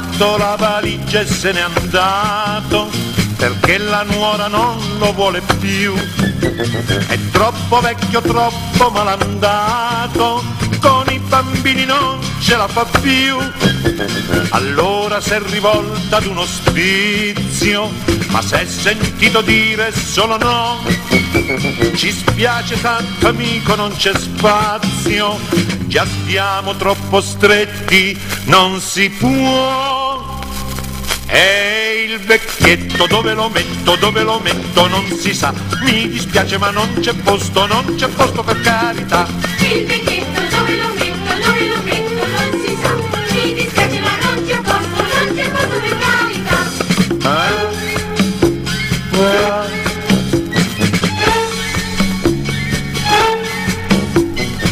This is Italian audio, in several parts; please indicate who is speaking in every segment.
Speaker 1: fatto la valigia e se n'è andato perché la nuora non lo vuole più. È troppo vecchio, troppo malandato, con i bambini non ce la fa più. Allora si è rivolta ad un ospizio, ma si è sentito dire solo no. Ci spiace tanto amico, non c'è spazio, già stiamo troppo stretti, non si può. E il vecchietto dove lo metto, dove lo metto non si sa, mi dispiace ma non c'è posto, non c'è posto per carità.
Speaker 2: Il vecchietto dove lo metto, dove lo metto non si sa. Mi dispiace ma non c'è posto, non c'è posto per carità.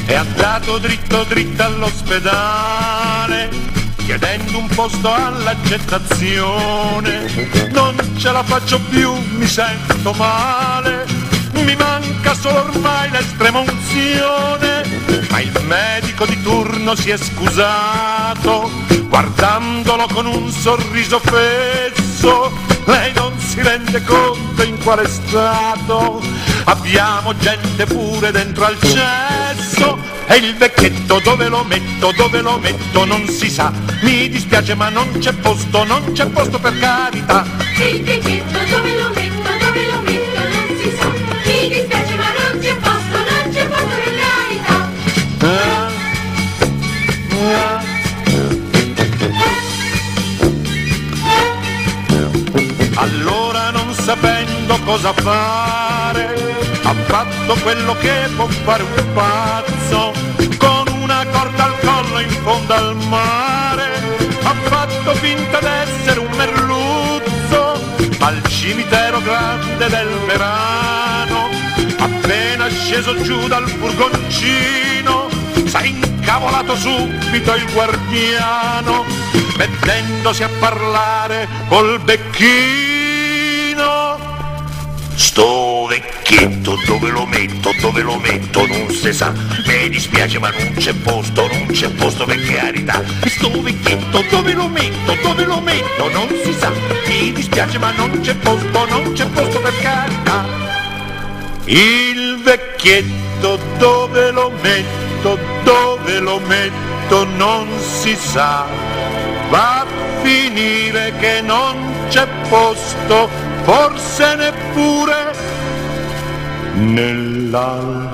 Speaker 1: È andato dritto dritto all'ospedale, chiedendo un posto all'accettazione. Non ce la faccio più, mi sento male, mi manca solo ormai l'estrema unzione. Ma il medico di turno si è scusato, guardandolo con un sorriso fesso. Lei non si rende conto in quale stato abbiamo gente pure dentro al cesso e il vecchietto dove lo metto, dove lo metto non si sa, mi dispiace ma non c'è posto, non c'è posto per carità.
Speaker 2: Il vecchietto dove lo metto, dove lo metto non si sa. Mi dispiace ma non c'è posto, non c'è posto per carità.
Speaker 1: Allora non sapendo cosa fare, ha fatto quello che può fare un pazzo, con una corda al collo in fondo al mare, ha fatto finta d'essere un merluzzo, al cimitero grande del verano, appena sceso giù dal furgoncino, s'è incavolato subito il guardiano, mettendosi a parlare col becchino.
Speaker 3: Sto vecchietto dove lo metto, dove lo metto non si sa. Mi dispiace ma non c'è posto, non c'è posto per carità. Sto vecchietto dove lo metto, dove lo metto non si sa. Mi dispiace ma non c'è posto, non c'è posto per carità.
Speaker 1: Il vecchietto dove lo metto, dove lo metto non si sa. Va a finire che non c'è posto, forse neppure nell'aldilà.